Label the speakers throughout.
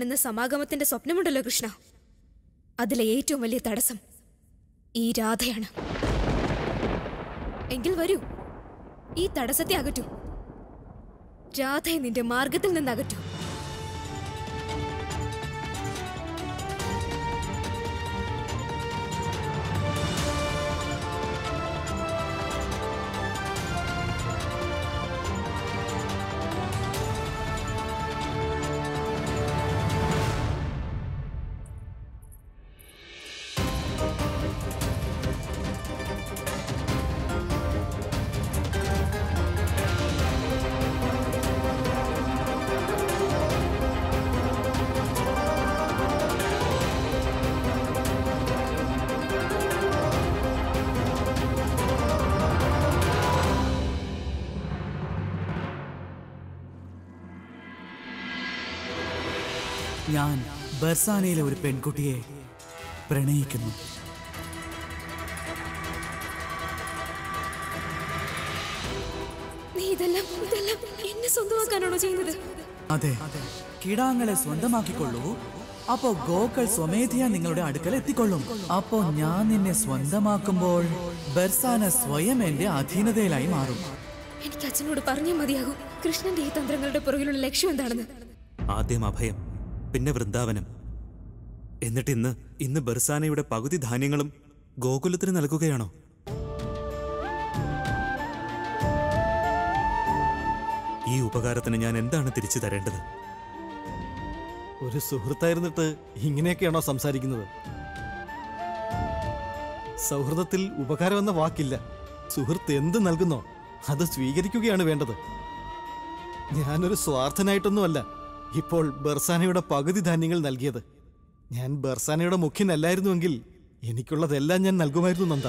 Speaker 1: കാണുന്ന സമാഗമത്തിന്റെ സ്വപ്നമുണ്ടല്ലോ കൃഷ്ണ. അതിലെ ഏറ്റവും വലിയ തടസ്സം ഈ രാധയാണ്. എങ്കിൽ വരൂ. ഈ തടസ്സത്തെ അകറ്റൂ. രാധയെ നിന്റെ മാർഗത്തിൽ നിന്ന്
Speaker 2: ഞാൻ ബർസാനയിലെ ഒരു പെൺകുട്ടിയെ പ്രണയിക്കുന്നു. അതെ. കിടാങ്ങളെ സ്വന്തമാക്കിക്കൊള്ളൂ. അപ്പോ ഗോക്കൾ സ്വമേധയാ നിങ്ങളുടെ അടുക്കൽ എത്തിക്കൊള്ളും. അപ്പോ ഞാൻ നിന്നെ സ്വന്തമാക്കുമ്പോൾ ബർസാന സ്വയം എന്റെ അധീനതയിലായി മാറും.
Speaker 1: എനിക്ക് അച്ഛനോട് പറഞ്ഞേ മതിയാകും. കൃഷ്ണന്റെ ഈ തന്ത്രങ്ങളുടെ പുറകിലുള്ള ലക്ഷ്യം എന്താണെന്ന്?
Speaker 3: ആദ്യം അഭയം. പിന്നെ വൃന്ദാവനം. എന്നിട്ട് ഇന്ന് ഇന്ന് ബർസാനയുടെ പകുതി ധാന്യങ്ങളും ഗോകുലത്തിന് നൽകുകയാണോ? ഈ ഉപകാരത്തിന് ഞാൻ എന്താണ് തിരിച്ചു തരേണ്ടത്?
Speaker 4: ഒരു സുഹൃത്തായിരുന്നിട്ട് ഇങ്ങനെയൊക്കെയാണോ സംസാരിക്കുന്നത്? സൗഹൃദത്തിൽ ഉപകാരം എന്ന വാക്കില്ല. സുഹൃത്ത് എന്ത് നൽകുന്നോ അത് സ്വീകരിക്കുകയാണ് വേണ്ടത്. ഞാനൊരു സ്വാർത്ഥനായിട്ടൊന്നുമല്ല. ഇപ്പോൾ ബർസാനയുടെ പകുതി ധാന്യങ്ങൾ നൽകിയത്. ഞാൻ ബർസാനയുടെ മുഖ്യനല്ലായിരുന്നുവെങ്കിൽ എനിക്കുള്ളതെല്ലാം ഞാൻ നൽകുമായിരുന്നു നന്ദ.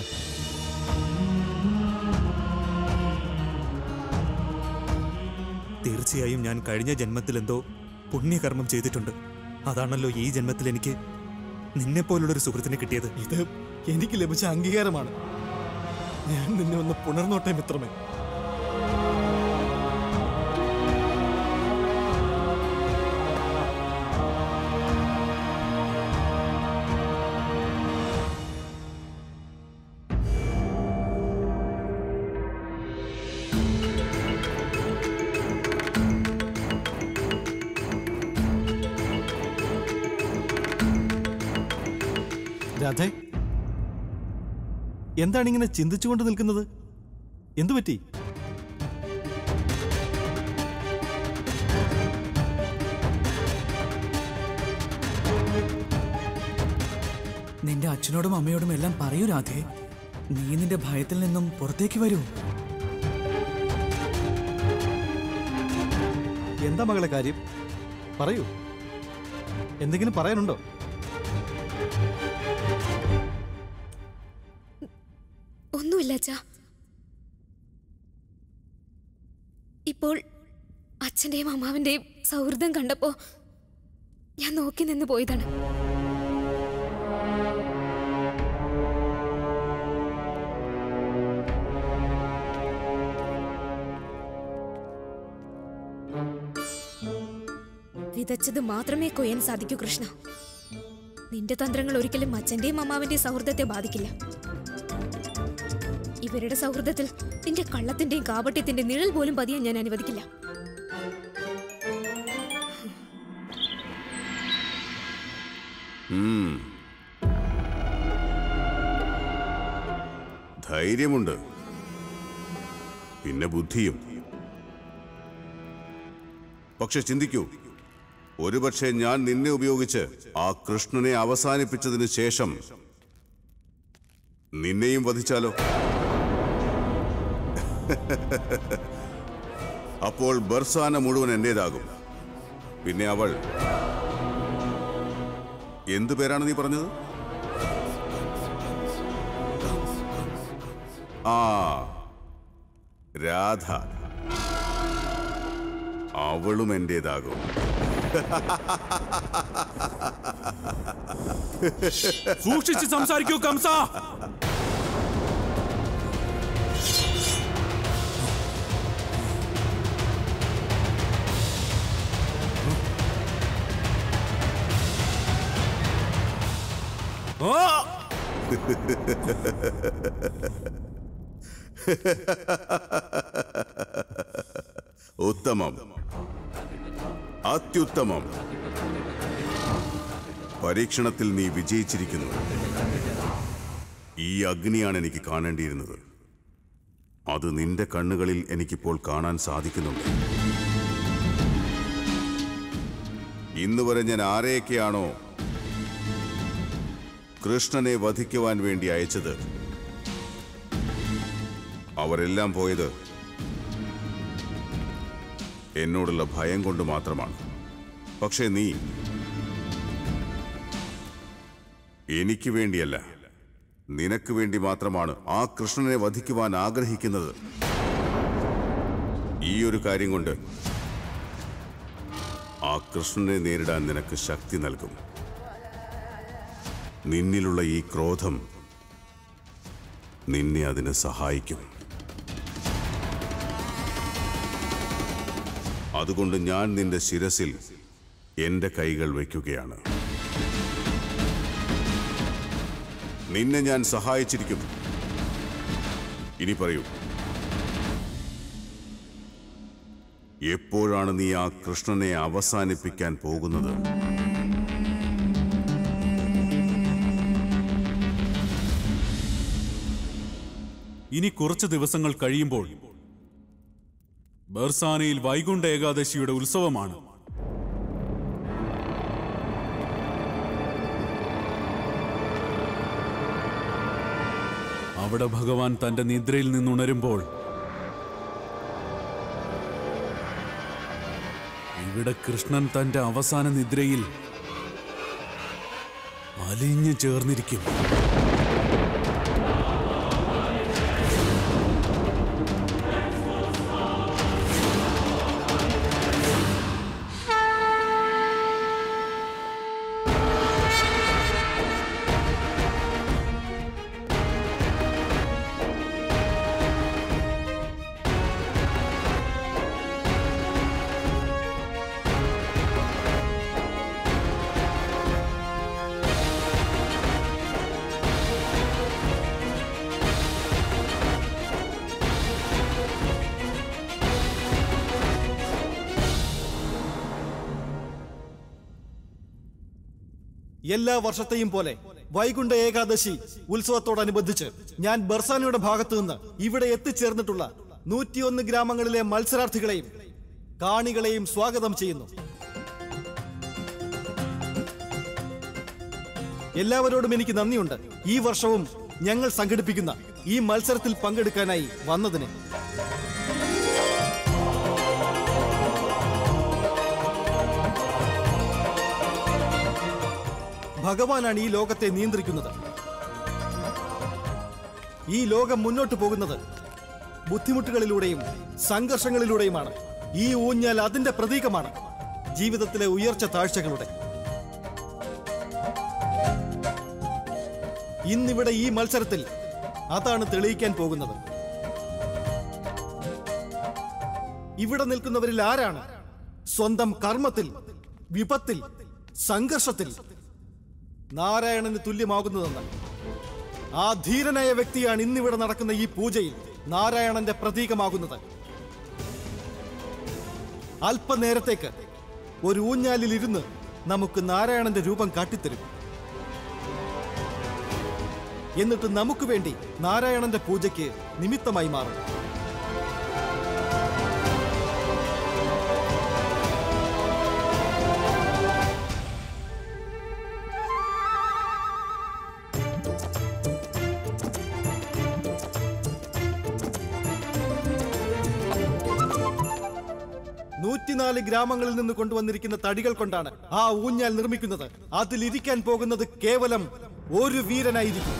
Speaker 3: തീർച്ചയായും ഞാൻ കഴിഞ്ഞ ജന്മത്തിൽ എന്തോ പുണ്യകർമ്മം ചെയ്തിട്ടുണ്ട്. അതാണല്ലോ ഈ ജന്മത്തിൽ എനിക്ക് നിന്നെപ്പോലുള്ളൊരു സുഹൃത്തിനെ കിട്ടിയത്.
Speaker 4: ഇത് എനിക്ക് ലഭിച്ച അംഗീകാരമാണ്. ഞാൻ നിന്നെ ഒന്ന് പുണർന്നോട്ടെ മിത്രമേ. എന്താണ് ഇങ്ങനെ ചിന്തിച്ചുകൊണ്ട് നിൽക്കുന്നത്? എന്തു പറ്റി?
Speaker 2: നിന്റെ അച്ഛനോടും അമ്മയോടും എല്ലാം പറയൂ രാധേ. നീ നിന്റെ ഭയത്തിൽ നിന്നും പുറത്തേക്ക് വരൂ.
Speaker 4: എന്താ മകളെ കാര്യം? പറയൂ. എന്തെങ്കിലും പറയാനുണ്ടോ?
Speaker 1: ഒന്നുമില്ല അച്ഛാ. ഇപ്പോൾ അച്ഛന്റെയും അമ്മാവിന്റെയും സൗഹൃദം കണ്ടപ്പോ ഞാൻ നോക്കി നിന്ന് പോയതാണ്. വിതച്ചത് മാത്രമേ കൊയ്യാൻ സാധിക്കൂ കൃഷ്ണ. നിന്റെ തന്ത്രങ്ങൾ ഒരിക്കലും അച്ഛന്റെയും അമ്മാവിന്റെയും സൗഹൃദത്തെ ബാധിക്കില്ല. ഇവരുടെ സൗഹൃദത്തിൽ നിന്റെ കള്ളത്തിന്റെയും കാപട്യത്തിന്റെ നിഴൽ പോലും പതിയാൻ ഞാൻ അനുവദിക്കില്ല.
Speaker 5: ധൈര്യമുണ്ട്. പിന്നെ ബുദ്ധിയും. പക്ഷെ ചിന്തിക്കൂ ഒരുപക്ഷെ ഞാൻ നിന്നെ ഉപയോഗിച്ച് ആ കൃഷ്ണനെ അവസാനിപ്പിച്ചതിന് ശേഷം നിന്നെയും വധിച്ചാലോ? അപ്പോൾ ബർസാന മുഴുവൻ എന്റേതാകും. പിന്നെ അവൾ. എന്തു പേരാണ് നീ പറഞ്ഞത്? ആ രാധ. അവളും എന്റേതാകും
Speaker 3: സൂക്ഷിച്ച് സംസാരിക്കൂ കംസ.
Speaker 5: ഉത്തമം. അത്യുത്തമം. പരീക്ഷണത്തിൽ നീ വിജയിച്ചിരിക്കുന്നു. ഈ അഗ്നിയാണ് എനിക്ക് കാണേണ്ടിയിരുന്നത്. അത് നിന്റെ കണ്ണുകളിൽ എനിക്കിപ്പോൾ കാണാൻ സാധിക്കുന്നുണ്ട്. ഇന്ന് വരെ ഞാൻ ആരെയൊക്കെയാണോ കൃഷ്ണനെ വധിക്കുവാൻ വേണ്ടി അയച്ചത്. അവരെല്ലാം പോയത് എന്നോടുള്ള ഭയം കൊണ്ട് മാത്രമാണ്. പക്ഷെ നീ എനിക്ക് വേണ്ടിയല്ല നിനക്ക് വേണ്ടി മാത്രമാണ് ആ കൃഷ്ണനെ വധിക്കുവാൻ ആഗ്രഹിക്കുന്നത്. ഈ ഒരു കാര്യം കൊണ്ട് ആ കൃഷ്ണനെ നേരിടാൻ നിനക്ക് ശക്തി നൽകും. നിന്നിലുള്ള ഈ ക്രോധം നിന്നെ അതിന് സഹായിക്കും. അതുകൊണ്ട് ഞാൻ നിന്റെ ശിരസിൽ എന്റെ കൈകൾ വയ്ക്കുകയാണ്. നിന്നെ ഞാൻ സഹായിച്ചിരിക്കും. ഇനി പറയൂ. എപ്പോഴാണ് നീ ആ കൃഷ്ണനെ അവസാനിപ്പിക്കാൻ പോകുന്നത്?
Speaker 6: ഇനി കുറച്ച് ദിവസങ്ങൾ കഴിയുമ്പോൾ ബർസാനയിൽ വൈകുണ്ഠ ഏകാദശിയുടെ ഉത്സവമാണ്. അവിടെ ഭഗവാൻ തന്റെ നിദ്രയിൽ നിന്നുണരുമ്പോൾ ഇവിടെ കൃഷ്ണൻ തന്റെ അവസാന നിദ്രയിൽ അലിഞ്ഞു ചേർന്നിരിക്കും.
Speaker 4: എല്ലാ വർഷത്തെയും പോലെ വൈകുണ്ഠ ഏകാദശി ഉത്സവത്തോടനുബന്ധിച്ച് ഞാൻ ബർസാനയുടെ ഭാഗത്തു നിന്ന് ഇവിടെ എത്തിച്ചേർന്നിട്ടുള്ള നൂറ്റിയൊന്ന് ഗ്രാമങ്ങളിലെ മത്സരാർത്ഥികളെയും കാണികളെയും സ്വാഗതം ചെയ്യുന്നു. എല്ലാവരോടും എനിക്ക് നന്ദിയുണ്ട്. ഈ വർഷവും ഞങ്ങൾ സംഘടിപ്പിക്കുന്ന ഈ മത്സരത്തിൽ പങ്കെടുക്കാനായി വന്നതിന്. ഭഗവാനാണ് ഈ ലോകത്തെ നിയന്ത്രിക്കുന്നത്. ഈ ലോകം മുന്നോട്ട് പോകുന്നത് ബുദ്ധിമുട്ടുകളിലൂടെയും സംഘർഷങ്ങളിലൂടെയുമാണ്. ഈ ഊഞ്ഞാൽ അതിന്റെ പ്രതീകമാണ്. ജീവിതത്തിലെ ഉയർച്ച താഴ്ചകളുടെ. ഇന്നിവിടെ ഈ മത്സരത്തിൽ അതാണ് തെളിയിക്കാൻ പോകുന്നത്. ഇവിടെ നിൽക്കുന്നവരിൽ ആരാണ്? സ്വന്തം കർമ്മത്തിൽ വിപത്തിൽ സംഘർഷത്തിൽ നാരായണന് തുല്യമാകുന്നതെന്ന് ആ ധീരനായ വ്യക്തിയാണ് ഇന്നിവിടെ നടക്കുന്ന ഈ പൂജയിൽ നാരായണന്റെ പ്രതീകമാകുന്നത്. അല്പനേരത്തേക്ക് ഒരു ഊഞ്ഞാലിൽ ഇരുന്ന് നമുക്ക് നാരായണന്റെ രൂപം കാട്ടിത്തരും. എന്നിട്ട് നമുക്ക് വേണ്ടി നാരായണന്റെ പൂജയ്ക്ക് നിമിത്തമായി മാറും. നൂറ്റിനാല് ഗ്രാമങ്ങളിൽ നിന്ന് കൊണ്ടുവന്നിരിക്കുന്ന തടികൾ കൊണ്ടാണ് ആ ഊഞ്ഞാൽ നിർമ്മിക്കുന്നത്. അതിലിരിക്കാൻ പോകുന്നത് കേവലം ഒരു വീരനായിരിക്കും.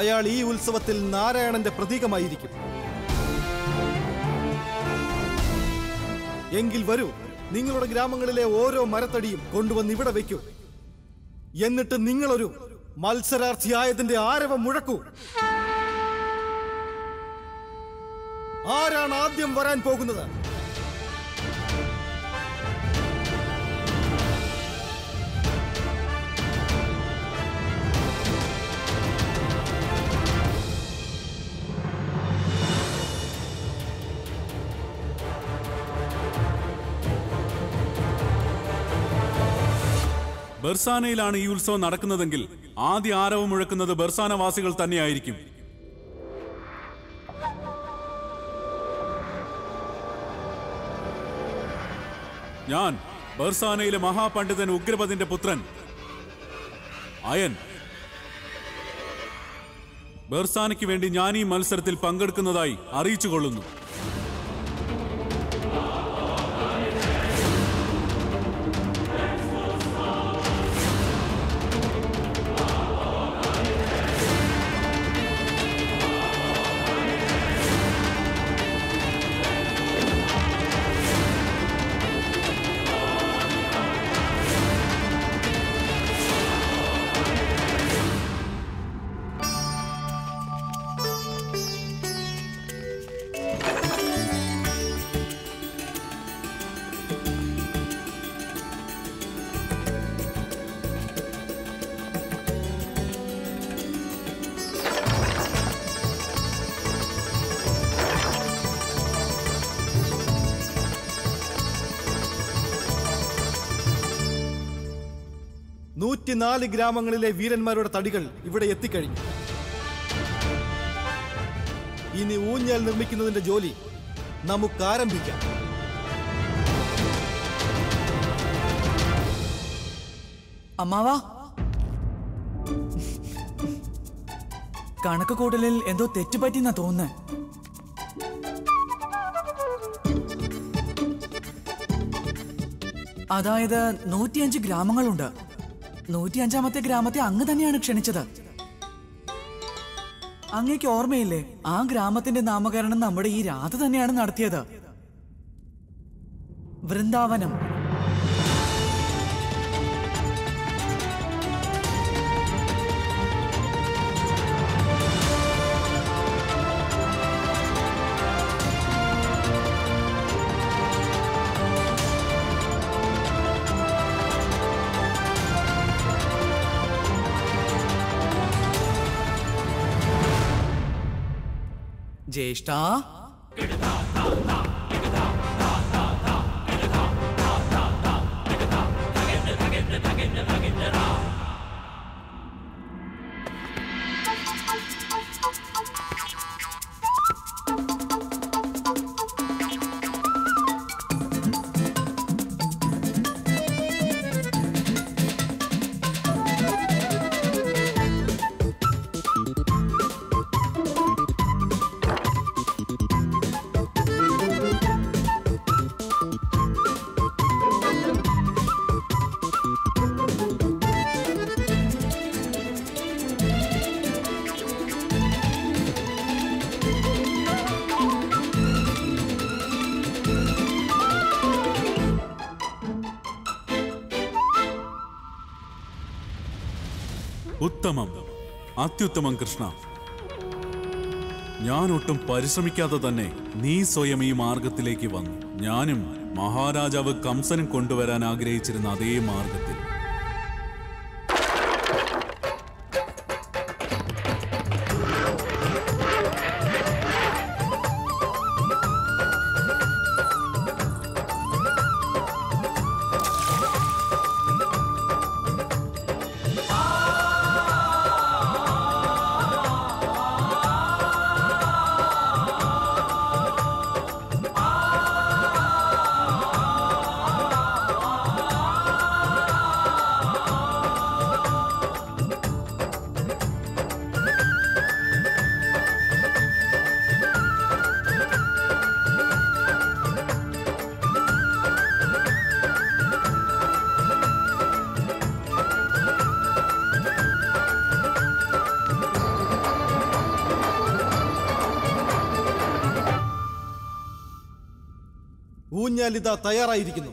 Speaker 4: അയാൾ ഈ ഉത്സവത്തിൽ നാരായണന്റെ പ്രതീകമായിരിക്കും. എങ്കിൽ വരൂ നിങ്ങളുടെ ഗ്രാമങ്ങളിലെ ഓരോ മരത്തടിയും കൊണ്ടുവന്ന് ഇവിടെ വെക്കൂ. എന്നിട്ട് നിങ്ങളൊരു മത്സരാർത്ഥിയായതിന്റെ ആരവം മുഴക്കൂ. ആരാണ് ആദ്യം വരാൻ പോകുന്നത്?
Speaker 6: ബർസാനയിലാണ് ഈ ഉത്സവം നടക്കുന്നതെങ്കിൽ ആദ്യ ആരവം മുഴക്കുന്നത് ബർസാനവാസികൾ തന്നെയായിരിക്കും. ഞാൻ ബർസാനയിലെ മഹാപണ്ഡിതൻ ഉഗ്രപതിന്റെ പുത്രൻ. അയൻ. ബർസാനയ്ക്ക് വേണ്ടി ഞാൻ ഈ മത്സരത്തിൽ പങ്കെടുക്കുന്നതായി അറിയിച്ചു കൊള്ളുന്നു
Speaker 4: നൂറ്റിനാല് ഗ്രാമങ്ങളിലെ വീരന്മാരുടെ തടികൾ ഇവിടെ എത്തിക്കഴിഞ്ഞു. ഇനി ഊഞ്ഞാൽ നിർമ്മിക്കുന്നതിന്റെ ജോലി നമുക്ക് ആരംഭിക്കാം
Speaker 2: അമ്മാവാ. കണക്ക് കൂട്ടലിൽ എന്തോ തെറ്റുപറ്റിന്നാ തോന്നുന്നേ. അതായത് നൂറ്റിയഞ്ച് ഗ്രാമങ്ങളുണ്ട്. നൂറ്റിയഞ്ചാമത്തെ ഗ്രാമത്തെ അങ്ങ് തന്നെയാണ് ക്ഷണിച്ചത്. അങ്ങേക്ക് ഓർമ്മയില്ലേ ആ ഗ്രാമത്തിന്റെ നാമകരണം നമ്മുടെ ഈ രാധ തന്നെയാണ് നടത്തിയത്. വൃന്ദാവനം. ज्येष्ठा
Speaker 6: ഉത്തമം. അത്യുത്തമം കൃഷ്ണ. ഞാൻ ഒട്ടും പരിശ്രമിക്കാതെ തന്നെ നീ സ്വയം ഈ മാർഗത്തിലേക്ക് വന്നു. ഞാനും മഹാരാജാവ് കംസനും കൊണ്ടുവരാൻ ആഗ്രഹിച്ചിരുന്ന അതേ മാർഗത്തിൽ
Speaker 4: ഊഞ്ഞാലിത തയ്യാറായിരിക്കുന്നു.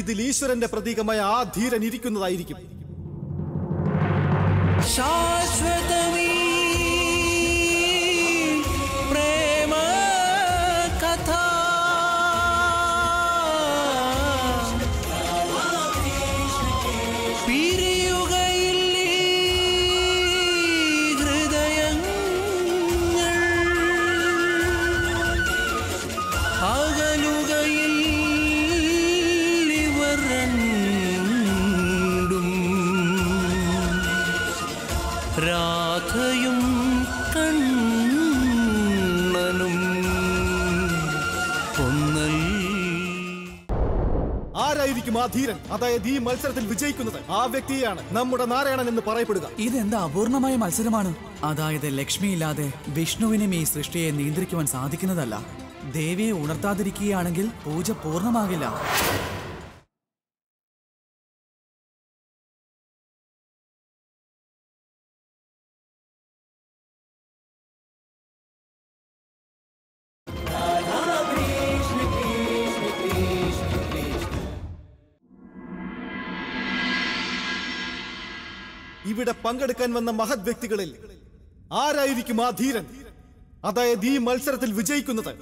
Speaker 4: ഇതിൽ ഈശ്വരന്റെ പ്രതീകമായ ആ ധീരൻ ഇരിക്കുന്നതായിരിക്കും.
Speaker 7: ശാ ഒന്നൽ
Speaker 4: ആരായിരിക്കും ആ ധീരൻ? അതായത് ഈ മത്സരത്തിൽ വിജയിക്കുന്നത് ആ വ്യക്തിയാണ് നമ്മുടെ നാരായണൻ എന്ന് പറയപ്പെടുക.
Speaker 2: ഇതെന്താ അപൂർണമായ മത്സരമാണ്? അതായത് ലക്ഷ്മിയില്ലാതെ വിഷ്ണുവിനും ഈ സൃഷ്ടിയെ നിയന്ത്രിക്കുവാൻ സാധിക്കുന്നതല്ല. ദേവിയെ ഉണർത്താതിരിക്കുകയാണെങ്കിൽ പൂജ
Speaker 4: പൂർണമാകില്ല. പങ്കെടുക്കാൻ വന്ന മഹത് വ്യക്തികളിൽ ആരായിരിക്കും ആ ധീരൻ? അതായത് ഈ മത്സരത്തിൽ വിജയിക്കുന്നത്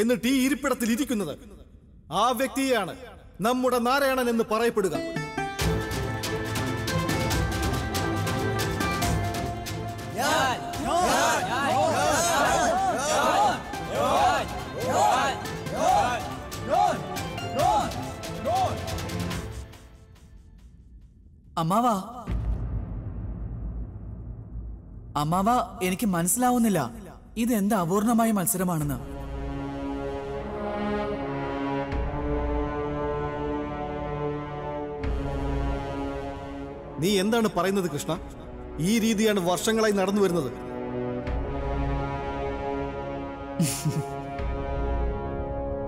Speaker 4: എന്നിട്ട് ഈ ഇരിപ്പിടത്തിൽ ഇരിക്കുന്നത് ആ വ്യക്തിയെയാണ് നമ്മുടെ നാരായണൻ എന്ന് പറയപ്പെടുക.
Speaker 2: അമ്മാവാ അമ്മാവ എനിക്ക് മനസ്സിലാവുന്നില്ല. ഇത് എന്ത് അപൂർണമായ മത്സരമാണെന്ന്.
Speaker 4: നീ എന്താണ് പറയുന്നത് കൃഷ്ണ? ഈ രീതിയാണ് വർഷങ്ങളായി നടന്നു വരുന്നത്.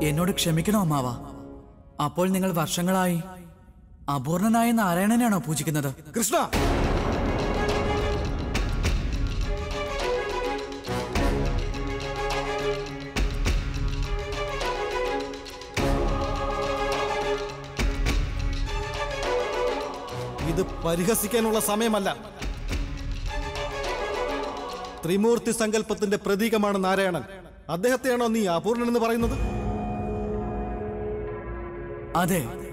Speaker 2: എന്നോട് ക്ഷമിക്കണോ അമ്മാവ? അപ്പോൾ നിങ്ങൾ വർഷങ്ങളായി അപൂർണനായ നാരായണനെയാണോ പൂജിക്കുന്നത്?
Speaker 4: കൃഷ്ണ! പരിഹസിക്കാനുള്ള സമയമല്ല. ത്രിമൂർത്തി സങ്കല്പത്തിന്റെ പ്രതീകമാണ് നാരായണൻ. അദ്ദേഹത്തെയാണോ നീ അപൂർണൻ എന്ന് പറയുന്നത്?
Speaker 2: അതെ.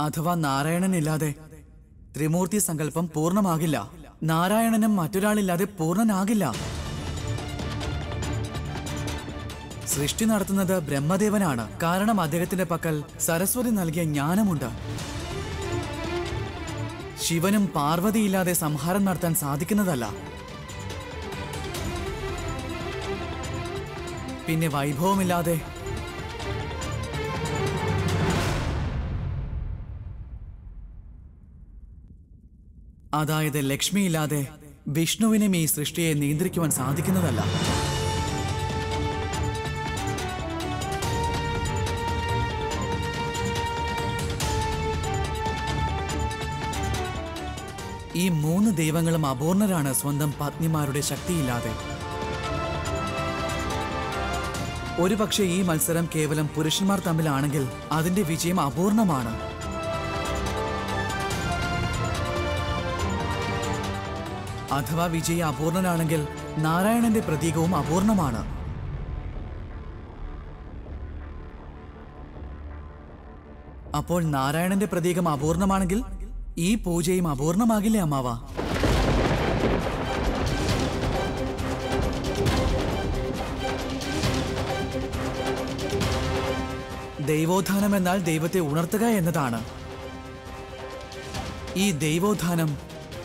Speaker 2: അഥവാ നാരായണനില്ലാതെ ത്രിമൂർത്തി സങ്കല്പം പൂർണമാകില്ല. നാരായണനും മറ്റൊരാളില്ലാതെ പൂർണനാകില്ല. സൃഷ്ടി നടത്തുന്നത് ബ്രഹ്മദേവനാണ്. കാരണം അദ്ദേഹത്തിന്റെ പക്കൽ സരസ്വതി നൽകിയ ജ്ഞാനമുണ്ട്. ശിവനും പാർവതിയില്ലാതെ സംഹാരം നടത്താൻ സാധിക്കുന്നതല്ല. പിന്നെ വൈഭവമില്ലാതെ അതായത് ലക്ഷ്മിയില്ലാതെ വിഷ്ണുവിനും ഈ സൃഷ്ടിയെ നിയന്ത്രിക്കുവാൻ സാധിക്കുന്നതല്ല. ഈ മൂന്ന് ദൈവങ്ങളും അപൂർണരാണ് സ്വന്തം പത്നിമാരുടെ ശക്തിയില്ലാതെ. ഒരുപക്ഷെ ഈ മത്സരം കേവലം പുരുഷന്മാർ തമ്മിലാണെങ്കിൽ അതിന്റെ വിജയം അപൂർണമാണ്. അഥവാ വിജയ് അപൂർണനാണെങ്കിൽ നാരായണന്റെ പ്രതീകവും അപൂർണമാണ്. അപ്പോൾ നാരായണന്റെ പ്രതീകം അപൂർണമാണെങ്കിൽ ഈ പൂജയും അപൂർണമാകില്ലേ അമ്മാവ? ദൈവോത്ഥാനം എന്നാൽ ദൈവത്തെ ഉണർത്തുക എന്നതാണ്. ഈ ദൈവോത്ഥാനം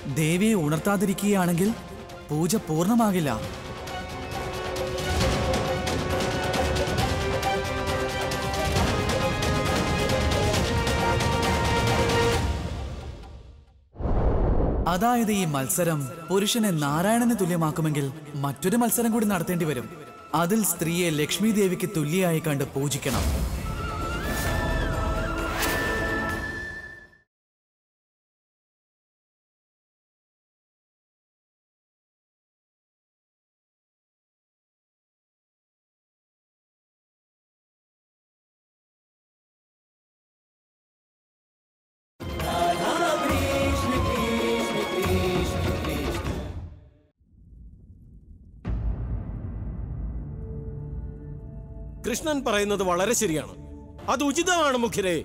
Speaker 2: ദേവിയെ ഉണർത്താതിരിക്കുകയാണെങ്കിൽ പൂജ പൂർണമാകില്ല. അതായത് ഈ മത്സരം പുരുഷനെ നാരായണന് തുല്യമാക്കുമെങ്കിൽ മറ്റൊരു മത്സരം കൂടി നടത്തേണ്ടി വരും. അതിൽ സ്ത്രീയെ ലക്ഷ്മി ദേവിക്ക് തുല്യയായി കണ്ട് പൂജിക്കണം.
Speaker 8: കൃഷ്ണൻ പറയുന്നത് വളരെ ശരിയാണ്. അത് ഉചിതമാണ് മുഖ്യരെ.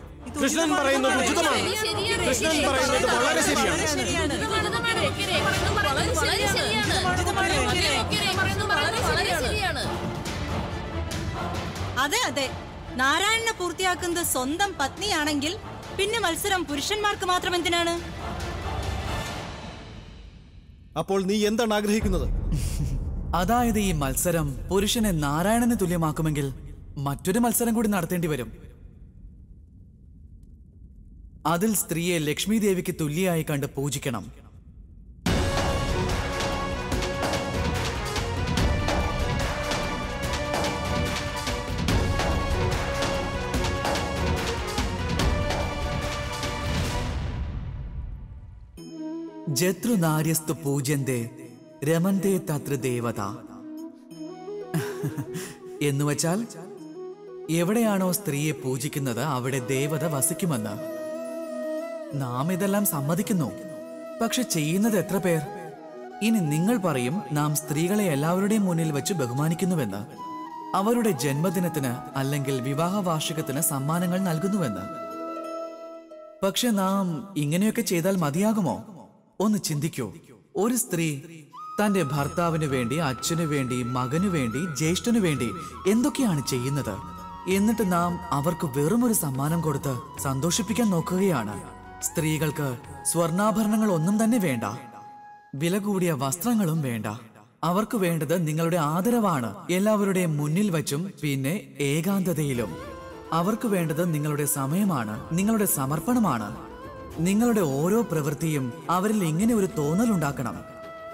Speaker 8: കൃഷ്ണൻ പറയുന്നത് ഉചിതമാണ്. കൃഷ്ണൻ പറയുന്നത് വളരെ ശരിയാണ്.
Speaker 9: അതെ അതെ. നാരായണനെ പൂർത്തിയാക്കുന്നത് സ്വന്തം പത്നിയാണെങ്കിൽ പിന്നെ മത്സരം പുരുഷന്മാർക്ക് മാത്രം എന്തിനാണ്?
Speaker 4: അപ്പോൾ നീ എന്താണ് ആഗ്രഹിക്കുന്നത്?
Speaker 2: അതായത് ഈ മത്സരം പുരുഷനെ നാരായണന് തുല്യമാക്കുമെങ്കിൽ മറ്റൊരു മത്സരം കൂടി നടത്തേണ്ടി വരും. അതിൽ സ്ത്രീയെ ലക്ഷ്മി ദേവിക്ക് തുല്യയായി കണ്ട് പൂജിക്കണം. ജത്രുനാര്യസ്തു പൂജ്യന്തേ രമന്തേ തത്ര ദേവത. എന്നുവച്ചാൽ എവിടെയാണോ സ്ത്രീയെ പൂജിക്കുന്നത് അവിടെ ദേവത വസിക്കുമെന്ന്. നാം ഇതെല്ലാം സമ്മതിക്കുന്നു. പക്ഷെ ചെയ്യുന്നത് എത്ര പേർ? ഇനി നിങ്ങൾ പറയും നാം സ്ത്രീകളെ എല്ലാവരുടെയും മുന്നിൽ വെച്ച് ബഹുമാനിക്കുന്നുവെന്ന്. അവരുടെ ജന്മദിനത്തിന് അല്ലെങ്കിൽ വിവാഹ വാർഷികത്തിന് സമ്മാനങ്ങൾ നൽകുന്നുവെന്ന്. പക്ഷെ നാം ഇങ്ങനെയൊക്കെ ചെയ്താൽ മതിയാകുമോ? ഒന്ന് ചിന്തിക്കൂ. ഒരു സ്ത്രീ തന്റെ ഭർത്താവിന് വേണ്ടി അച്ഛനു വേണ്ടി മകനു വേണ്ടി ജ്യേഷ്ഠനു വേണ്ടി എന്തൊക്കെയാണ് ചെയ്യുന്നത്? എന്നിട്ട് നാം അവർക്ക് വെറുമൊരു സമ്മാനം കൊടുത്ത് സന്തോഷിപ്പിക്കാൻ നോക്കുകയാണ്. സ്ത്രീകൾക്ക് സ്വർണാഭരണങ്ങൾ ഒന്നും തന്നെ വേണ്ട. വില കൂടിയ വസ്ത്രങ്ങളും വേണ്ട. അവർക്ക് വേണ്ടത് നിങ്ങളുടെ ആദരവാണ്. എല്ലാവരുടെയും മുന്നിൽ വച്ചും പിന്നെ ഏകാന്തതയിലും. അവർക്ക് വേണ്ടത് നിങ്ങളുടെ സമയമാണ് നിങ്ങളുടെ സമർപ്പണമാണ്. നിങ്ങളുടെ ഓരോ പ്രവൃത്തിയും അവരിൽ ഇങ്ങനെ ഒരു തോന്നലുണ്ടാക്കണം?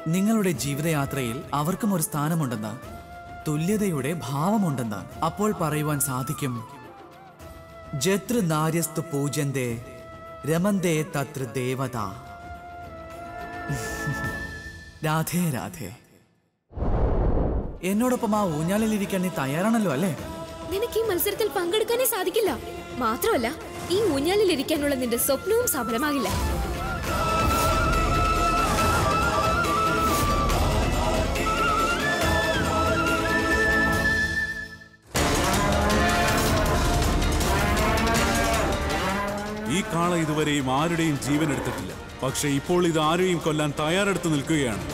Speaker 2: നിങ്ങളുടെ ജീവിതയാത്രയിൽ അവർക്കും ഒരു സ്ഥാനമുണ്ടെന്ന് തുല്യതയുടെ ഭാവമുണ്ടെന്ന് അപ്പോൾ പറയുവാൻ സാധിക്കും. ജത്ര നാര്യസ്തു പൂജന്തേ രമന്തേ തത്ര ദേവത. രാധേ രാധേ. എന്നോടൊപ്പം ആ ഊഞ്ഞാലിലിരിക്കാൻ നീ തയ്യാറാണല്ലോ അല്ലേ?
Speaker 1: നിനക്ക് ഈ മത്സരത്തിൽ പങ്കെടുക്കാനേ സാധിക്കില്ല. മാത്രമല്ല ഈ ഊഞ്ഞാലിൽ ഇരിക്കാനുള്ള നിന്റെ സ്വപ്നവും സഫലമാകില്ല.
Speaker 6: കാള ഇതുവരെയും ആരുടെയും ജീവൻ എടുത്തിട്ടില്ല പക്ഷെ ഇപ്പോൾ ഇത് ആരെയും കൊല്ലാൻ തയ്യാറെടുത്ത് നിൽക്കുകയാണ്.